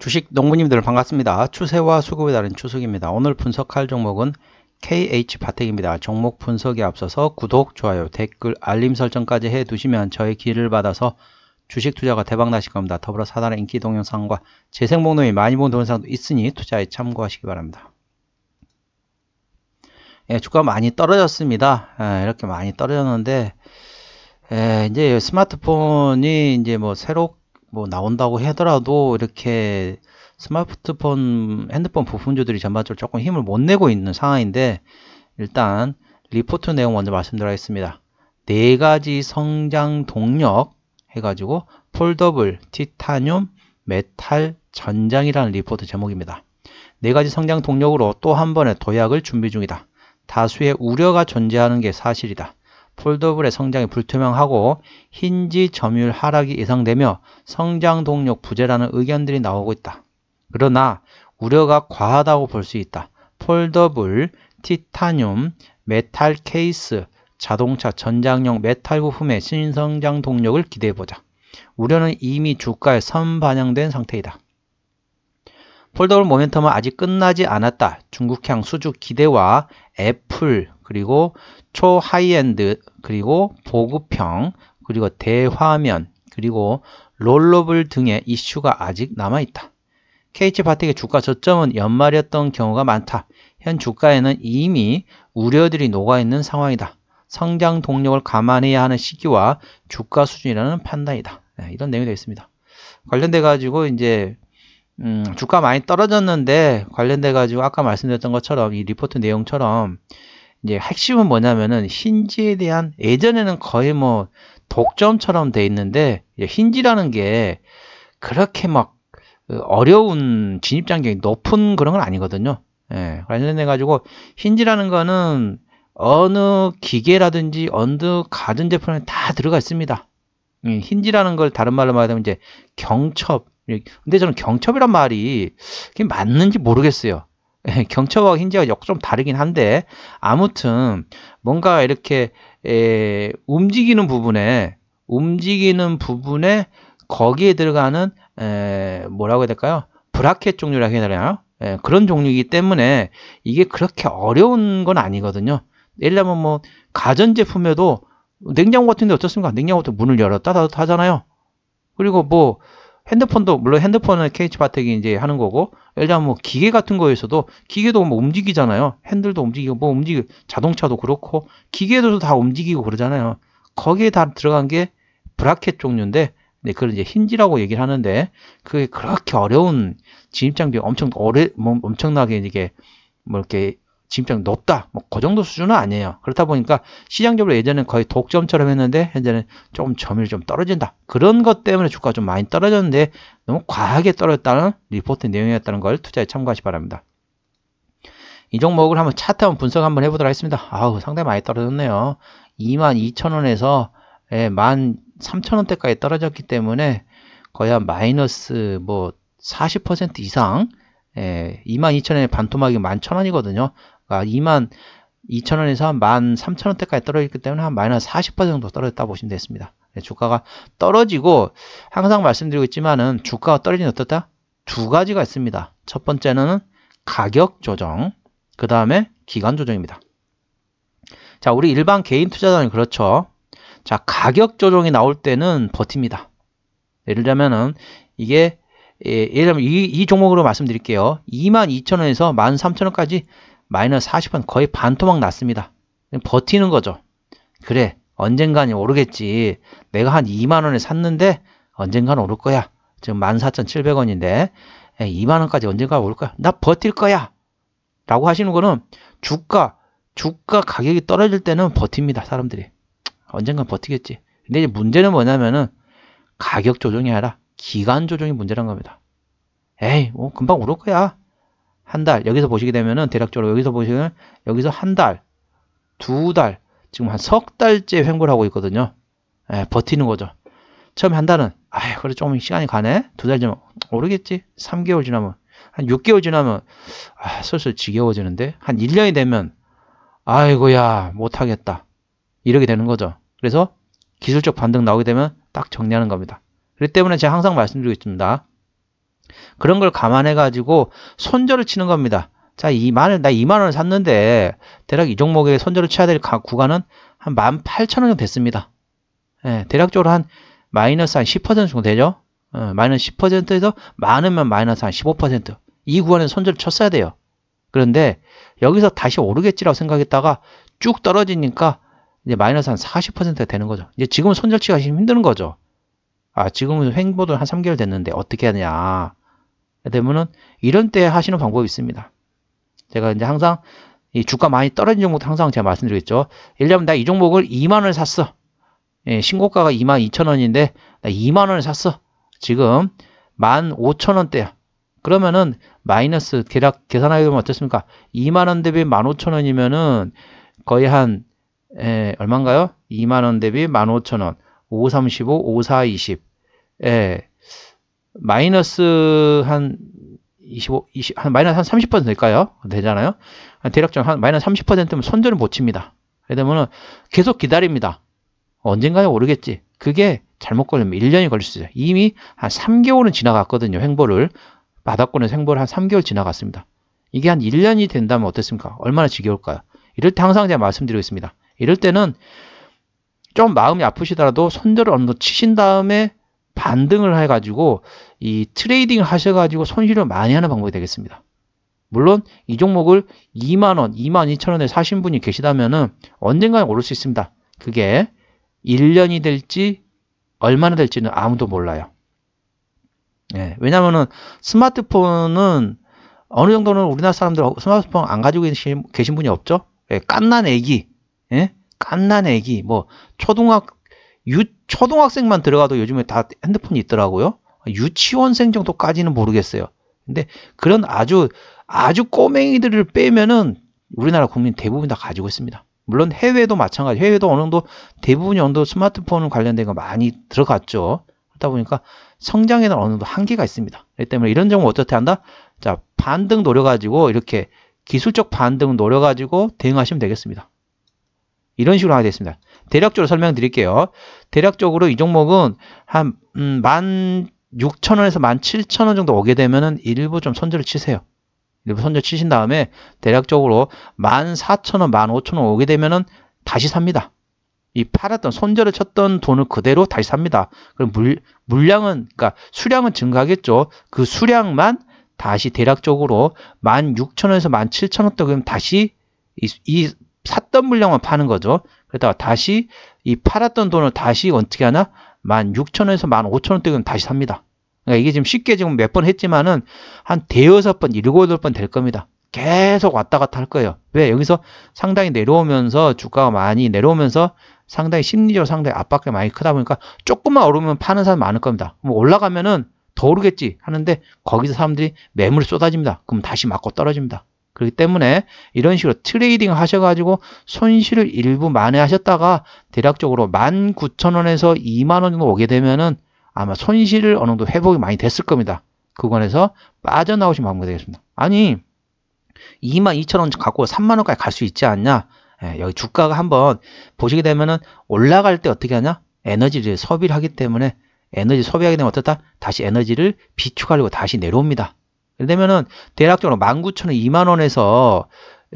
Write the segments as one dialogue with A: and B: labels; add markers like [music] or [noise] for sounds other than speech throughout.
A: 주식 농부님들 반갑습니다. 추세와 수급에 따른 추석입니다. 오늘 분석할 종목은 KH바텍입니다. 종목 분석에 앞서서 구독, 좋아요, 댓글, 알림 설정까지 해두시면 저의 길을 받아서 주식 투자가 대박 나실 겁니다. 더불어 사단의 인기 동영상과 재생 목록이 많이 본 동영상도 있으니 투자에 참고하시기 바랍니다. 예, 주가 많이 떨어졌습니다. 예, 이렇게 많이 떨어졌는데 예, 이제 스마트폰이 이제 뭐 새로 뭐 나온다고 하더라도 이렇게 스마트폰, 핸드폰 부품주들이 전반적으로 조금 힘을 못 내고 있는 상황인데 일단 리포트 내용 먼저 말씀드리겠습니다. 네 가지 성장 동력 해가지고 foldable, 티타늄, 메탈, 전장이라는 리포트 제목입니다. 네 가지 성장 동력으로 또 한 번의 도약을 준비 중이다. 다수의 우려가 존재하는 게 사실이다. foldable의 성장이 불투명하고 힌지 점유율 하락이 예상되며 성장 동력 부재라는 의견들이 나오고 있다. 그러나 우려가 과하다고 볼 수 있다. foldable, 티타늄, 메탈 케이스, 자동차 전장용 메탈 부품의 신성장 동력을 기대해보자. 우려는 이미 주가에 선반영된 상태이다. foldable 모멘텀은 아직 끝나지 않았다. 중국향 수주 기대와 애플 그리고 초high-end 그리고 보급형 그리고 대화면 그리고 rollable 등의 이슈가 아직 남아있다. KH바텍의 주가 저점은 연말이었던 경우가 많다. 현 주가에는 이미 우려들이 녹아있는 상황이다. 성장 동력을 감안해야 하는 시기와 주가 수준이라는 판단이다. 네, 이런 내용이 되어 있습니다. 관련돼 가지고 이제 음, 주가 많이 떨어졌는데 관련돼 가지고 아까 말씀드렸던 것처럼 이 리포트 내용처럼 이제 핵심은 뭐냐면은 힌지에 대한 예전에는 거의 뭐 독점처럼 돼 있는데 힌지라는 게 그렇게 막 어려운 진입 장벽이 높은 그런 건 아니거든요. 예, 관련해 가지고 힌지라는 거는 어느 기계라든지 어느 가전 제품에 다 들어가 있습니다. 힌지라는 걸 다른 말로 말하면 이제 경첩. 근데 저는 경첩이란 말이 맞는지 모르겠어요. 경첩하고 힌지가 좀 다르긴 한데 아무튼 뭔가 이렇게 에, 움직이는 부분에 움직이는 부분에 거기에 들어가는 에, 뭐라고 해야 될까요? 브라켓 종류라고 해야 되나요? 에, 그런 종류이기 때문에 이게 그렇게 어려운 건 아니거든요. 예를 들면 뭐 가전제품에도 냉장고 같은데 어떻습니까? 냉장고 같은 문을 열었다 닫았다 하잖아요. 그리고 뭐 핸드폰도 물론 핸드폰은 KH 바텍이 이제 하는 거고 예를 들면 뭐 기계 같은 거에서도 기계도 뭐 움직이잖아요. 핸들도 움직이고 뭐 움직이 자동차도 그렇고 기계도 다 움직이고 그러잖아요. 거기에 다 들어간 게 브라켓 종류인데 네, 그걸 이제 힌지라고 얘기를 하는데 그게 그렇게 어려운 진입 장비 엄청 오래 뭐 엄청나게 이게 뭐 이렇게 진입장 높다. 뭐 그 정도 수준은 아니에요. 그렇다 보니까 시장적으로 예전엔 거의 독점처럼 했는데 현재는 조금 점유율이 좀 떨어진다. 그런 것 때문에 주가가 좀 많이 떨어졌는데 너무 과하게 떨어졌다는 리포트 내용이었다는 걸 투자에 참고하시 기 바랍니다. 이 종목을 한번 차트 한번 분석 한번 해보도록 하겠습니다. 아우 상당히 많이 떨어졌네요. 22,000원에서 예, 13,000원대까지 떨어졌기 때문에 거의 한 마이너스 뭐 40% 이상 예, 22,000원에 반토막이 11,000원이거든요. 그러니까 2만 2천원에서 한 13,000원대까지 떨어졌기 때문에 한 마이너스 40% 정도 떨어졌다 보시면 되겠습니다. 네, 주가가 떨어지고 항상 말씀드리고 있지만은 주가가 떨어지는 어떻다? 두 가지가 있습니다. 첫 번째는 가격 조정, 그 다음에 기간 조정입니다. 자, 우리 일반 개인 투자자는 그렇죠. 자, 가격 조정이 나올 때는 버팁니다. 예를 들면은 이게 예, 예를 들면 이, 이 종목으로 말씀드릴게요. 22,000원에서 13,000원까지 마이너스 40원 거의 반토막 났습니다. 버티는 거죠. 그래 언젠가는 오르겠지. 내가 한 2만원에 샀는데 언젠가는 오를 거야. 지금 14,700원인데 2만원까지 언젠가 오를 거야. 나 버틸 거야. 라고 하시는 거는 주가 주가 가격이 떨어질 때는 버팁니다. 사람들이. 언젠가 버티겠지. 근데 문제는 뭐냐면은 가격 조정이 아니라 기간 조정이 문제란 겁니다. 에이, 뭐 금방 오를 거야. 한 달, 여기서 보시게 되면은 대략적으로 여기서 보시면 여기서 한 달, 두 달, 지금 한 석 달째 횡보를 하고 있거든요. 예, 버티는 거죠. 처음에 한 달은, 아이, 그래, 조금 시간이 가네? 두 달 지나면, 오르겠지? 3개월 지나면, 한 6개월 지나면, 아, 슬슬 지겨워지는데? 한 1년이 되면, 아이고야, 못하겠다. 이렇게 되는 거죠. 그래서 기술적 반등 나오게 되면 딱 정리하는 겁니다. 그렇기 때문에 제가 항상 말씀드리고 있습니다. 그런 걸 감안해 가지고 손절을 치는 겁니다. 자, 2만원, 나 2만원을 샀는데 대략 이 종목에 손절을 쳐야 될 구간은 한 18,000원 정도 됐습니다. 예, 대략적으로 한 마이너스 한 10% 정도 되죠? 어, 마이너스 10%에서 많으면 마이너스 한 15%. 이 구간에 손절을 쳤어야 돼요. 그런데 여기서 다시 오르겠지라고 생각했다가 쭉 떨어지니까 이제 마이너스 한 40%가 되는 거죠. 이제 지금은 손절치가 힘든 거죠. 아, 지금은 횡보도 한 3개월 됐는데 어떻게 하냐. 되면은 이런 때 하시는 방법이 있습니다. 제가 이제 항상 이 주가 많이 떨어진 종목 항상 제가 말씀드리겠죠. 예를 들면 나 이 종목을 2만 원을 샀어. 예, 신고가가 2만 2천 원인데 나 2만 원을 샀어. 지금 1만 5천 원대야. 그러면은 마이너스 대략 계산하게 되면 어떻습니까? 2만 원 대비 1만 5천 원이면은 거의 한 예, 얼마인가요? 2만 원 대비 1만 5천 원. 5, 35, 5, 4, 20. 예. 마이너스 한 25, 20, 한 마이너스 한 30% 될까요? 되잖아요. 대략적으로 한 마이너스 30%면 손절을 못 칩니다. 그러면은 계속 기다립니다. 언젠가에 오르겠지. 그게 잘못 걸리면 1년이 걸릴 수 있어요. 이미 한 3개월은 지나갔거든요. 횡보를. 바닥권에서 횡보를 한 3개월 지나갔습니다. 이게 한 1년이 된다면 어떻습니까? 얼마나 지겨울까요? 이럴 때 항상 제가 말씀드리고 있습니다. 이럴 때는 좀 마음이 아프시더라도 손절을 어느 정도 치신 다음에 반등을 해가지고 이 trading 하셔가지고 손실을 만회하는 방법이 되겠습니다. 물론 이 종목을 2만원, 2만 2천원에 사신 분이 계시다면은 언젠가는 오를 수 있습니다. 그게 1년이 될지 얼마나 될지는 아무도 몰라요. 예, 왜냐면은 스마트폰은 어느 정도는 우리나라 사람들 스마트폰 안 가지고 계신, 계신 분이 없죠? 예, 깐난 애기, 예? 깐난 애기, 뭐, 초등학, 유, 초등학생만 들어가도 요즘에 다 핸드폰이 있더라고요. 유치원생 정도까지는 모르겠어요. 근데 그런 아주, 아주 꼬맹이들을 빼면은 우리나라 국민 대부분 다 가지고 있습니다. 물론 해외도 마찬가지. 해외도 어느 정도 대부분이 어느 정도 스마트폰 관련된 거 많이 들어갔죠. 그러다 보니까 성장에는 어느 정도 한계가 있습니다. 그렇기 때문에 이런 경우 어떻게 한다? 자, 반등 노려가지고 이렇게 기술적 반등 노려가지고 대응하시면 되겠습니다. 이런 식으로 하게 됐습니다. 대략적으로 설명드릴게요. 대략적으로 이 종목은 한, 음, 16,000원에서 17,000원 정도 오게 되면은 일부 좀 손절을 치세요. 일부 손절 치신 다음에 대략적으로 14,000원, 15,000원 오게 되면은 다시 삽니다. 이 팔았던 손절을 쳤던 돈을 그대로 다시 삽니다. 그럼 물, 물량은 그러니까 수량은 증가하겠죠. 그 수량만 다시 대략적으로 16,000원에서 17,000원 또 다시 이, 이 샀던 물량만 파는 거죠. 그러다가 다시 이 팔았던 돈을 다시 어떻게 하나? 16,000원에서 15,000원대면 다시 삽니다. 그러니까 이게 지금 쉽게 지금 몇 번 했지만은 한 대여섯 번, 일곱, 여덟 번 될 겁니다. 계속 왔다 갔다 할 거예요. 왜? 여기서 상당히 내려오면서 주가가 많이 내려오면서 상당히 심리적으로 상당히 압박이 많이 크다 보니까 조금만 오르면 파는 사람 많을 겁니다. 뭐 올라가면은 더 오르겠지 하는데 거기서 사람들이 매물이 쏟아집니다. 그럼 다시 맞고 떨어집니다. 그렇기 때문에 이런 식으로 trading 하셔가지고 손실을 일부 만회하셨다가 대략적으로 19,000원에서 2만원 정도 오게 되면은 아마 손실을 어느 정도 회복이 많이 됐을 겁니다. 구간에서 빠져나오신 방법이 되겠습니다. 아니 22,000원 갖고 3만원까지 갈 수 있지 않냐? 예, 여기 주가가 한번 보시게 되면은 올라갈 때 어떻게 하냐? 에너지를 소비를 하기 때문에 에너지 소비하게 되면 어떻다? 다시 에너지를 비축하려고 다시 내려옵니다. 예를 들면은 대략적으로 19,000원, 2만원에서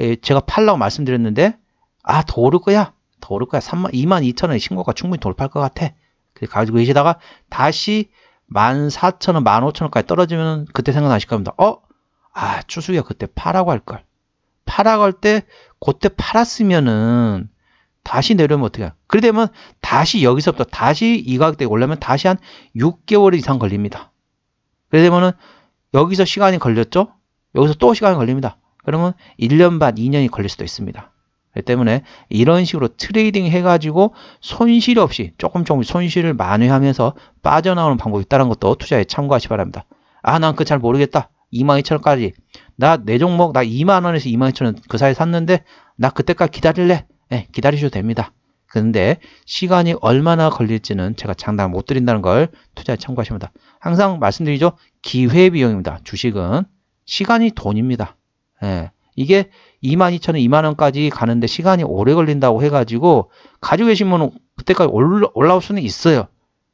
A: 예, 제가 팔라고 말씀드렸는데 아, 더 오를 거야. 더 오를 거야. 3만, 2만 2천원의 신고가 충분히 돌파할 것 같아. 그래서 가지고 계시다가 다시 14,000원, 15,000원까지 떨어지면 그때 생각나실 겁니다. 어? 아, 추수기가 그때 파라고 할 걸. 파라고 할 때 그때 팔았으면은 다시 내려오면 어떻게 해요? 그래 되면 다시 여기서부터 다시 이 가격대에 올라면 다시 한 6개월 이상 걸립니다. 그래 되면은 여기서 시간이 걸렸죠? 여기서 또 시간이 걸립니다. 그러면 1년 반, 2년이 걸릴 수도 있습니다. 그렇기 때문에 이런 식으로 trading 해가지고 손실 없이 조금 조금 손실을 만회하면서 빠져나오는 방법이 있다는 것도 투자에 참고하시기 바랍니다. 아, 난 그 잘 모르겠다. 22,000원까지. 나 내 종목, 나 2만원에서 22,000원 그 사이에 샀는데, 나 그때까지 기다릴래? 네, 기다리셔도 됩니다. 근데 시간이 얼마나 걸릴지는 제가 장담 못 드린다는 걸 투자에 참고하십니다. 항상 말씀드리죠. 기회비용입니다. 주식은 시간이 돈입니다. 예, 이게 22,000원, 2만원까지 가는데 시간이 오래 걸린다고 해가지고 가지고 계시면 그때까지 올라, 올라올 수는 있어요.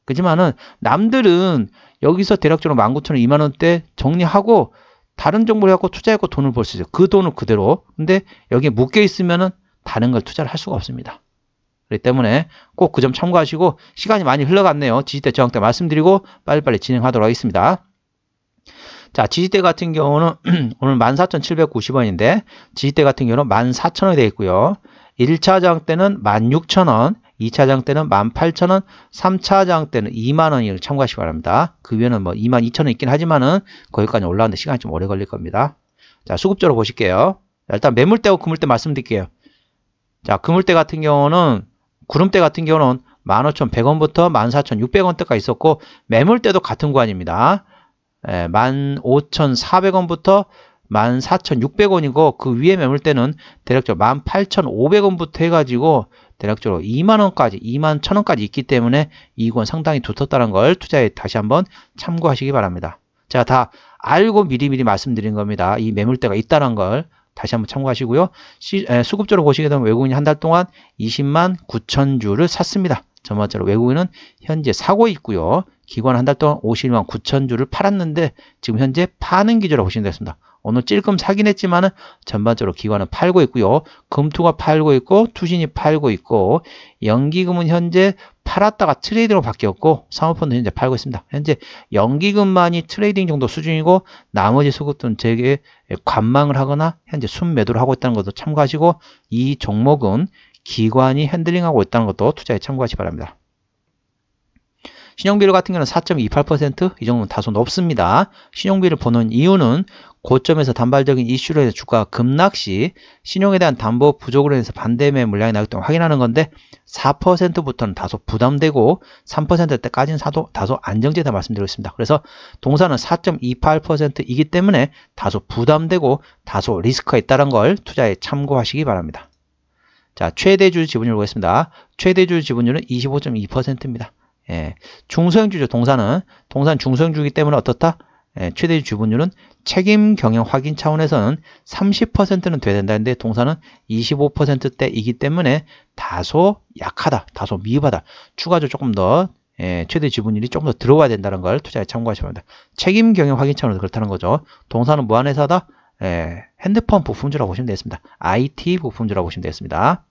A: 그지만은 남들은 여기서 대략적으로 19,000원, 2만원대 정리하고 다른 정보를 갖고 투자했고 돈을 벌 수 있어요. 그 돈을 그대로. 근데 여기에 묶여 있으면은 다른 걸 투자를 할 수가 없습니다. 그렇기 때문에 꼭 그 점 참고하시고 시간이 많이 흘러갔네요. 지지대 저항 때 말씀드리고 빨리빨리 진행하도록 하겠습니다. 자, 지지대 같은 경우는 [clears throat] 오늘 14,790원인데 지지대 같은 경우는 14,000원이 되어 있고요. 1차 저항 때는 16,000원, 2차 저항 때는 18,000원, 3차 저항 때는 2만원을 참고하시기 바랍니다. 그 위에는 뭐 22,000원 있긴 하지만은 거기까지 올라오는데 시간이 좀 오래 걸릴 겁니다. 자, 수급적으로 보실게요. 일단 매물대하고 그물대 말씀드릴게요. 자, 그물대 같은 경우는 구름대 같은 경우는 15,100원부터 14,600원대가 있었고 매물대도 같은 구간입니다. 예, 15,400원부터 14,600원이고 그 위에 매물대는 대략적으로 18,500원부터 해가지고 대략적으로 2만원까지 2만 1천원까지 있기 때문에 이건 상당히 두텁다는 걸 투자에 다시 한번 참고하시기 바랍니다. 제가 다 알고 미리미리 말씀드린 겁니다. 이 매물대가 있다는 걸 다시 한번 참고하시고요. 시, 에, 수급적으로 보시게 되면 외국인이 한 달 동안 20만 9천 주를 샀습니다. 전반적으로 외국인은 현재 사고 있고요. 기관 한 달 동안 51만 9천 주를 팔았는데 지금 현재 파는 기조라고 보시면 되겠습니다. 오늘 찔끔 사긴 했지만은 전반적으로 기관은 팔고 있고요. 금투가 팔고 있고 투신이 팔고 있고 연기금은 현재 팔았다가 트레이드로 바뀌었고 사모펀드 현재 팔고 있습니다. 현재 연기금만이 trading 정도 수준이고 나머지 수급들은 제게 관망을 하거나 현재 순매도를 하고 있다는 것도 참고하시고 이 종목은 기관이 handling하고 있다는 것도 투자에 참고하시 기 바랍니다. 신용비율 같은 경우는 4.28%이 정도는 다소 높습니다. 신용비를 보는 이유는 고점에서 단발적인 이슈로 해서 주가가 급락 시 신용에 대한 담보 부족으로 해서 반대매 물량이 나기 때문에 확인하는 건데 4%부터는 다소 부담되고 3%대까지는 사도 다소 안정제다 말씀드리고 있습니다. 그래서 동사는 4.28%이기 때문에 다소 부담되고 다소 리스크가 있다는 걸 투자에 참고하시기 바랍니다. 자, 최대주 지분율 보겠습니다. 최대주 지분율은 25.2%입니다. 예, 중소형주죠. 동사는 동사는 중소형주이기 때문에 어떻다? 예, 최대 주분율은 책임 경영 확인 차원에서는 30%는 돼야 된다는데 동사는 25%대이기 때문에 다소 약하다, 다소 미흡하다. 추가적으로 조금 더 예, 최대 지분율이 조금 더 들어와야 된다는 걸 투자에 참고하셔야 합니다. 책임 경영 확인 차원에서 그렇다는 거죠. 동사는 무한회사다. 예, 핸드폰 부품주라고 보시면 되겠습니다. IT 부품주라고 보시면 되겠습니다.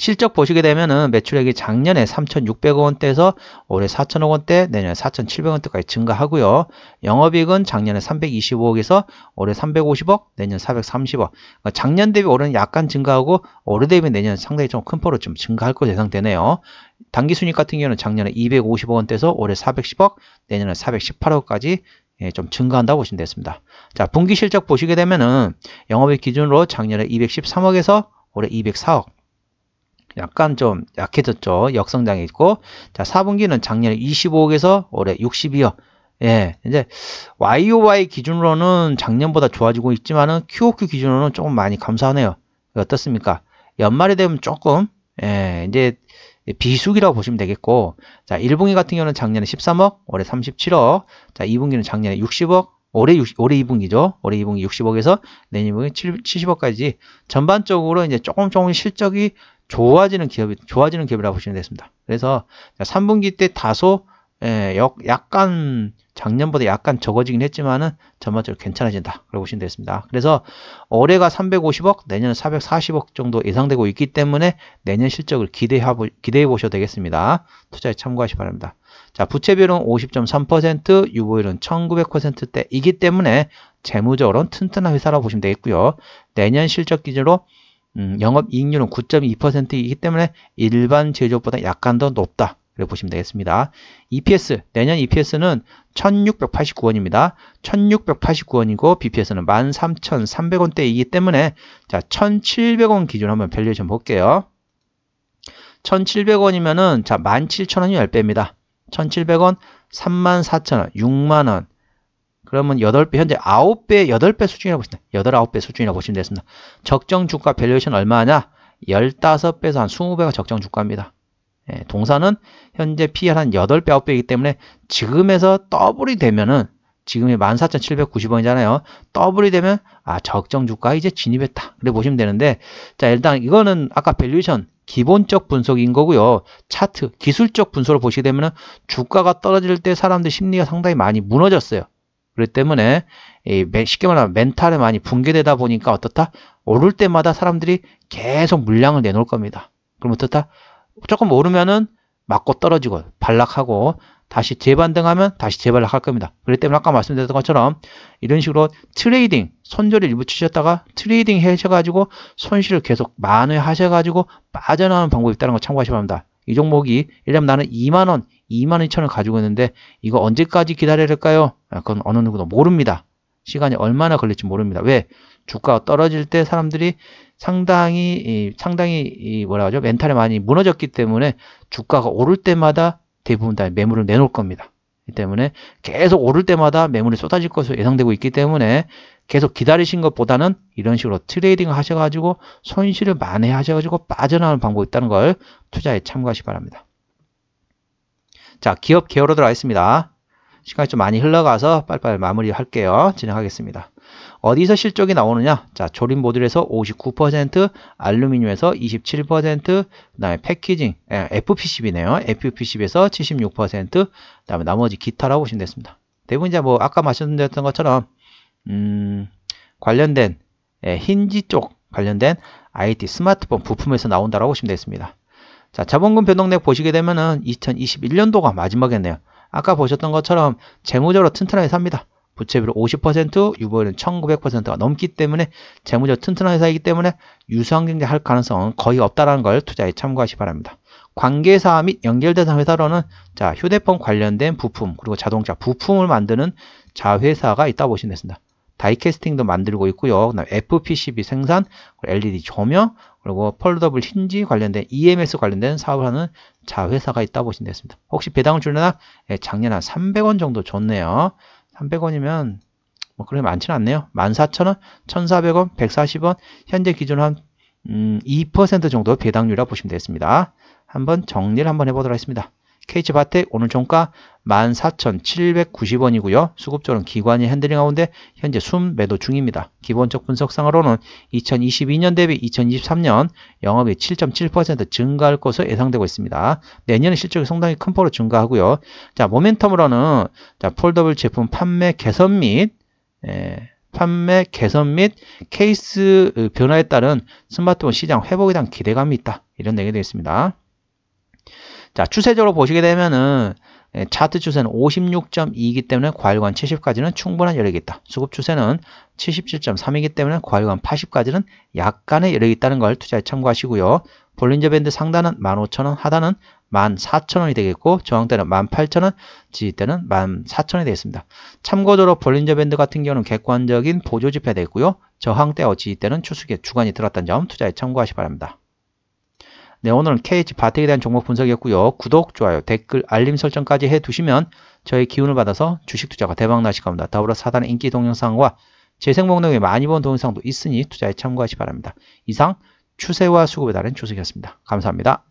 A: 실적 보시게 되면은 매출액이 작년에 3,600원대에서 올해 4,000억 원대, 내년에 4,700원대까지 증가하고요. 영업이익은 작년에 325억에서 올해 350억, 내년 430억. 그러니까 작년 대비 올해는 약간 증가하고 올해 대비 내년 상당히 좀큰 폭으로 좀 증가할 것으로 예상되네요. 단기순익 같은 경우는 작년에 250억 원대에서 올해 410억, 내년에 418억까지 예, 좀 증가한다고 보시면 되겠습니다. 자, 분기 실적 보시게 되면은 영업이익 기준으로 작년에 213억에서 올해 204억, 약간 좀 약해졌죠. 역성장이 있고. 자, 4분기는 작년에 25억에서 올해 62억. 예, 이제 YOY 기준으로는 작년보다 좋아지고 있지만은 QOQ 기준으로는 조금 많이 감소하네요. 어떻습니까? 연말이 되면 조금 예, 이제 비수기라고 보시면 되겠고 자 1분기 같은 경우는 작년에 13억 올해 37억 자 2분기는 작년에 60억 올해 60, 올해 2분기죠 올해 2분기 60억에서 내년 2분기 70 억까지 전반적으로 이제 조금 조금 실적이 좋아지는 기업이 좋아지는 기업이라고 보시면 되겠습니다. 그래서 3분기 때 다소 예, 약간 작년보다 약간 적어지긴 했지만은 전반적으로 괜찮아진다. 그렇게 보시면 되겠습니다. 그래서 올해가 350억, 내년은 440억 정도 예상되고 있기 때문에 내년 실적을 기대해, 기대해 보셔도 되겠습니다. 투자에 참고하시 기 바랍니다. 자, 부채비율은 50.3%, 유보율은 1900%대이기 때문에 재무적으로는 튼튼한 회사라고 보시면 되겠고요. 내년 실적 기준으로 음, 영업이익률은 9.2%이기 때문에 일반 제조업보다 약간 더 높다. 그렇게 보시면 되겠습니다. EPS, 내년 EPS는 1689원입니다. 1689원이고 BPS는 13,300원대이기 때문에 자 1,700원 기준 한번 valuation 볼게요. 1,700원이면은 자 17,000원이 10배입니다. 1,700원, 34,000원, 6만원, 그러면 8배, 현재 9배, 8배 수준이라고 보시면, 8, 9배 수준이라고 보시면 되겠습니다. 적정 주가 valuation 얼마냐? 15배에서 한 20배가 적정 주가입니다. 예, 동사는 현재 PER 한 8배, 9배이기 때문에 지금에서 더블이 되면은 지금이 14,790원이잖아요. 더블이 되면 아 적정 주가 이제 진입했다. 그래 보시면 되는데 자 일단 이거는 아까 valuation 기본적 분석인 거고요. 차트 기술적 분석을 보시게 되면 주가가 떨어질 때 사람들 심리가 상당히 많이 무너졌어요. 그렇기 때문에 쉽게 말하면 멘탈에 많이 붕괴되다 보니까 어떻다? 오를 때마다 사람들이 계속 물량을 내놓을 겁니다. 그럼 어떻다? 조금 오르면은 맞고 떨어지고 반락하고 다시 재반등하면 다시 재반락할 겁니다. 그렇기 때문에 아까 말씀드렸던 것처럼 이런 식으로 trading, 손절을 일부 치셨다가 trading 하셔가지고 손실을 계속 만회하셔가지고 빠져나오는 방법이 있다는 거 참고하셔야 합니다. 이 종목이 들면 나는 2만원, 2만 2천원 가지고 있는데 이거 언제까지 기다려야 될까요? 아, 그건 어느 누구도 모릅니다. 시간이 얼마나 걸릴지 모릅니다. 왜? 주가가 떨어질 때 사람들이 상당히 상당히 뭐라 하죠? 멘탈이 많이 무너졌기 때문에 주가가 오를 때마다 대부분 다 매물을 내놓을 겁니다. 이 때문에 계속 오를 때마다 매물이 쏟아질 것으로 예상되고 있기 때문에 계속 기다리신 것보다는 이런 식으로 트레이딩을 하셔가지고 손실을 만회하셔가지고 빠져나오는 방법이 있다는 걸 투자에 참고하시 기 바랍니다. 자, 기업 개요로 들어가겠습니다. 시간이 좀 많이 흘러가서 빨리빨리 마무리할게요. 진행하겠습니다. 어디서 실적이 나오느냐? 자, 조립 모듈에서 59%, 알루미늄에서 27%, 그 다음에 패키징, 예, FPCB네요. FPCB에서 76%, 그 다음에 나머지 기타라고 보시면 됐습니다. 대부분 이제 뭐 아까 말씀드렸던 것처럼 음, 관련된 예, 힌지 쪽 관련된 IT 스마트폰 부품에서 나온다라고 보시면 되겠습니다. 자, 자본금 변동액 보시게 되면은 2021년도가 마지막이었네요. 아까 보셨던 것처럼 재무적으로 튼튼하게 삽니다. 부채비율 50%, 유보율은 1900%가 넘기 때문에 재무적 튼튼한 회사이기 때문에 유수한 경제 할 가능성은 거의 없다라는 걸 투자에 참고하시 기 바랍니다. 관계사 및 연결대상 회사로는 자 휴대폰 관련된 부품 그리고 자동차 부품을 만드는 자회사가 있다 보시면 됩니다. 다이캐스팅도 만들고 있고요. FPCB 생산, LED 조명, 그리고 폴더블 힌지 관련된 EMS 관련된 사업을 하는 자회사가 있다 보시면 되겠습니다. 혹시 배당을 주려나? 예, 작년 한 300원 정도 줬네요. 300원이면 뭐 그렇게 많지는 않네요. 14,000원, 1,400원, 140원, 현재 기준 한 음, 2% 정도 배당률이라고 보시면 되겠습니다. 한번 정리를 한번 해보도록 하겠습니다. KH바텍 오늘 종가 14,790원이고요. 수급주체는 기관이 handling 가운데 현재 순 매도 중입니다. 기본적 분석상으로는 2022년 대비 2023년 영업이익 7.7% 증가할 것으로 예상되고 있습니다. 내년에 실적이 상당히 큰 폭으로 증가하고요. 자, 모멘텀으로는 자, foldable 제품 판매 개선 및 예, 판매 개선 및 케이스 변화에 따른 스마트폰 시장 회복에 대한 기대감이 있다. 이런 얘기 되겠습니다. 자, 추세적으로 보시게 되면은 예, 차트 추세는 56.2이기 때문에 과일관 70까지는 충분한 여력이 있다. 수급 추세는 77.3이기 때문에 과일관 80까지는 약간의 여력이 있다는 걸 투자에 참고하시고요. 볼린저 밴드 상단은 15,000원, 하단은 14,000원이 되겠고 저항대는 18,000원, 지지대는 14,000원이 되겠습니다. 참고적으로 볼린저 밴드 같은 경우는 객관적인 보조 지표가 되겠고요. 저항대와 지지대는 추수기에 주간이 들었다는 점 투자에 참고하시 기 바랍니다. 네, 오늘은 KH 바텍에 대한 종목 분석이었고요. 구독, 좋아요, 댓글, 알림 설정까지 해두시면 저희 기운을 받아서 주식 투자가 대박 나실 겁니다. 더불어 사단의 인기 동영상과 재생 목록에 많이 본 동영상도 있으니 투자에 참고하시 기 바랍니다. 이상 추세와 수급에 따른 주석이었습니다. 감사합니다.